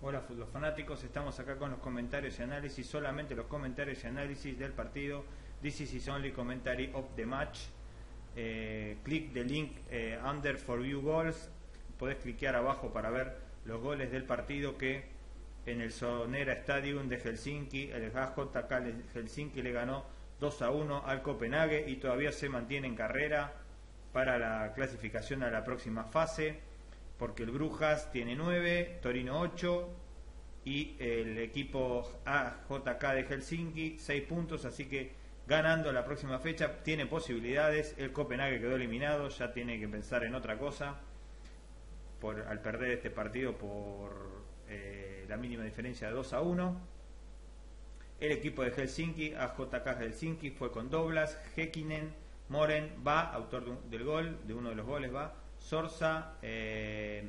Hola fútbol fanáticos, estamos acá con los comentarios y análisis, solamente los comentarios y análisis del partido. This is only commentary of the match. Eh, click the link eh, under for view goals. Podés cliquear abajo para ver los goles del partido que en el Sonera Stadium de Helsinki, el HJK Helsinki le ganó 2 a 1 al Copenhague y todavía se mantiene en carrera para la clasificación a la próxima fase porque el Brujas tiene 9, Torino 8 y el equipo AJK de Helsinki 6 puntos, así que ganando la próxima fecha tiene posibilidades, el Copenhague quedó eliminado, ya tiene que pensar en otra cosa al perder este partido por eh, la mínima diferencia de 2 a 1. El equipo de Helsinki, AJK Helsinki, fue con Doblas, Hekinen, Moren, va, autor del gol, de uno de los goles, va, Sorsa, eh,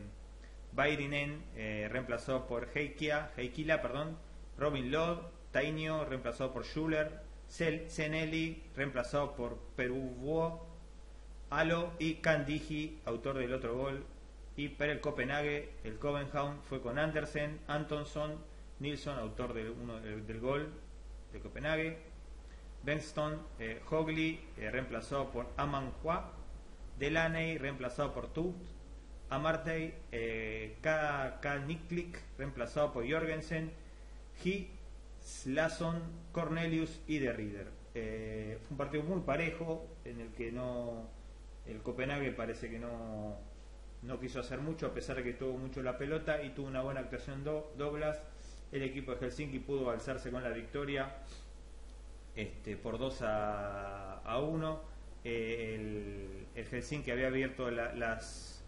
Bairinen eh, reemplazado por Heikia, Heikila, perdón, Robin Lod, Tainio reemplazado por Schuller, Zenelli reemplazado por Peruvo, Alo y Kandiji, autor del otro gol. Y para el Copenhague, el Copenhagen fue con Andersen, Antonson, Nilsson, autor del, uno, del, gol de Copenhague. Benston, eh, eh, reemplazado por Amanhua, Delaney reemplazado por Tut, Amartey eh, Niklik reemplazado por Jorgensen, He, Slasson, Cornelius y De Rieder. Eh, fue un partido muy parejo en el que no el Copenhague parece que no, no quiso hacer mucho a pesar de que tuvo mucho la pelota y tuvo una buena actuación do, Douglas. El equipo de Helsinki pudo alzarse con la victoria este, por 2 a, a 1 el, el, Helsinki había abierto las,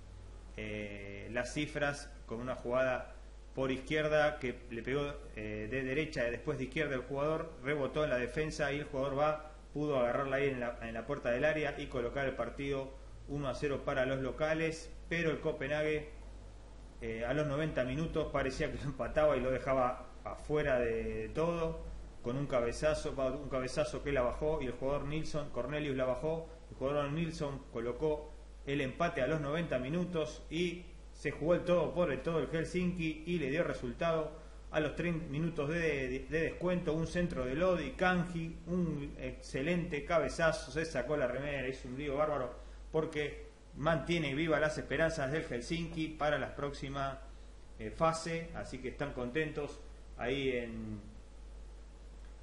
eh, las cifras con una jugada por izquierda que le pegó eh, de derecha y después de izquierda el jugador, rebotó en la defensa y el jugador va, pudo agarrarla ahí en la, en la puerta del área y colocar el partido 1 a 0 para los locales, pero el Copenhague eh, a los 90 minutos parecía que lo empataba y lo dejaba afuera de todo con un cabezazo, un cabezazo que la bajó y el jugador Nilsson, Cornelius la bajó, el jugador Nilsson colocó el empate a los 90 minutos y se jugó el todo por el todo el Helsinki y le dio resultado a los 30 minutos de, descuento, un centro de Lodi, Kanji, un excelente cabezazo, se sacó la remera, hizo un lío bárbaro porque mantiene viva las esperanzas del Helsinki para la próxima eh, fase, así que están contentos ahí en,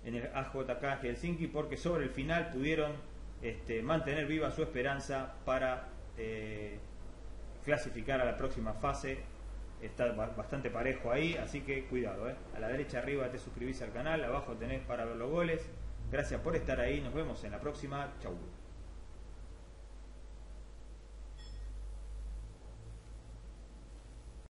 en el AJK Helsinki porque sobre el final pudieron este, mantener viva su esperanza para eh, clasificar a la próxima fase. Está bastante parejo ahí, así que cuidado. Eh. A la derecha arriba te suscribís al canal, abajo tenés para ver los goles. Gracias por estar ahí, nos vemos en la próxima. Chau.